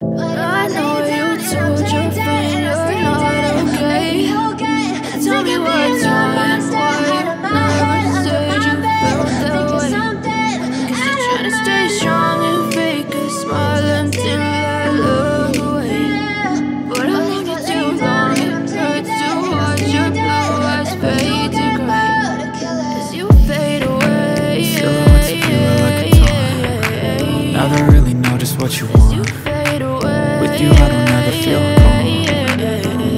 I know you told your friend you're not okay. Tell me what's wrong and why you never said you felt that way. Cause you're trying to stay strong and fake a smile until I look away. But you too long, it hurts to watch your blue eyes fade With you I don't ever feel calm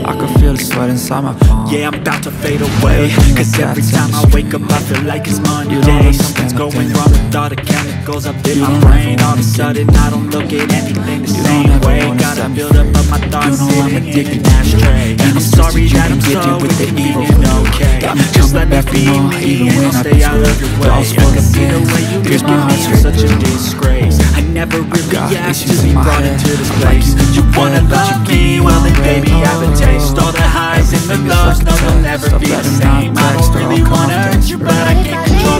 I can feel the sweat inside my palm. Yeah, I'm about to fade away. Cause every time I wake up I feel like it's Monday. Something's going wrong with all the chemicals up in my brain. All of a sudden I don't look at anything the same way. Gotta build up of my thoughts You know I'm sitting in addicted an ashtray. And I'm sorry that I'm so it with the evil Just let me be me even and when I'll I stay out of your way. I full can of see the way you look at me, I'm such a disgrace. I never really got asked to be brought into this place. You wanna love me, well then baby I have a taste All the highs and the lows, no they'll never be the same. I don't really wanna hurt you but I can't control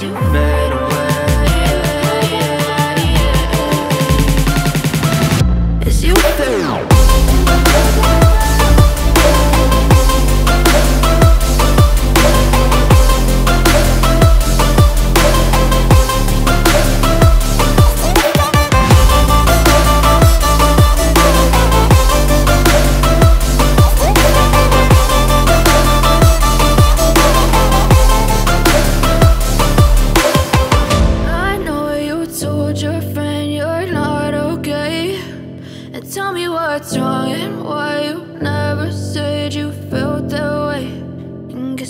you fade